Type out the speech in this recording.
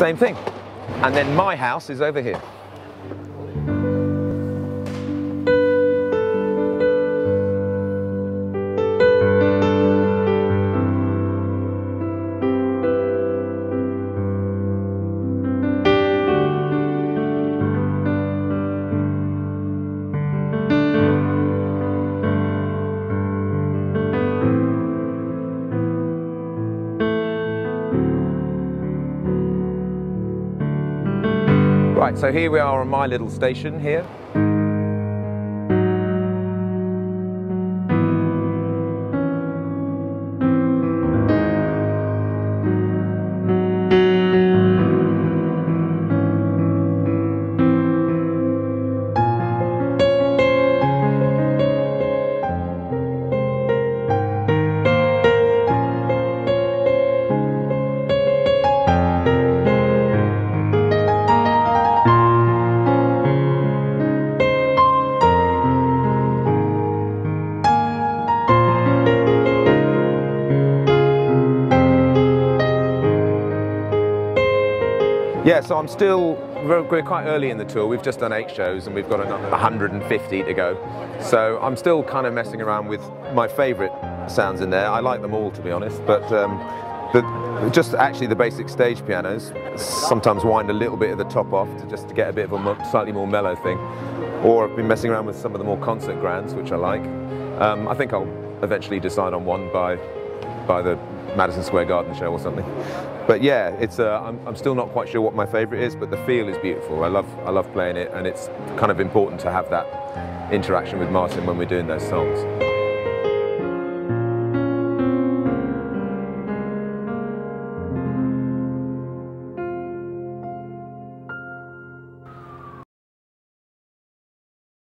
same thing. And then my house is over here. Right, so here we are on my little station here. Yeah, so I'm still, we're quite early in the tour. We've just done eight shows and we've got another 150 to go. So I'm still kind of messing around with my favourite sounds in there. I like them all, to be honest, but um, just actually the basic stage pianos, sometimes wind a little bit of the top off to just to get a bit of a slightly more mellow thing. Or I've been messing around with some of the more concert grands, which I like. Um, I think I'll eventually decide on one by, by the Madison Square Garden show or something. But yeah, it's uh, I'm, I'm still not quite sure what my favourite is, but the feel is beautiful. I love I love playing it, and it's kind of important to have that interaction with Martin when we're doing those songs.